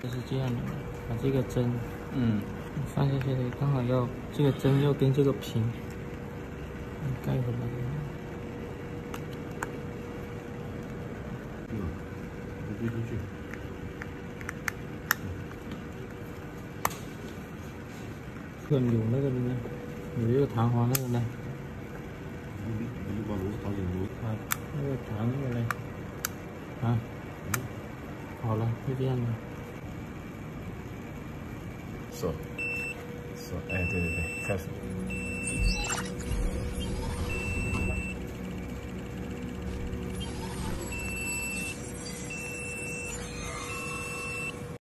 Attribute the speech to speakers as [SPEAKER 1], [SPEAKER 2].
[SPEAKER 1] 就是这样的，把这个针，
[SPEAKER 2] 嗯，
[SPEAKER 1] 放下去的刚好要这个针要跟这个平盖回来。
[SPEAKER 3] 嗯，推进去。
[SPEAKER 1] 有有那个呢，有一个弹簧那个呢，
[SPEAKER 3] 你你把螺丝打紧螺
[SPEAKER 1] 啊，那个弹那个呢，啊，好了，就这样了。
[SPEAKER 2] 说说，哎，对对对，开始。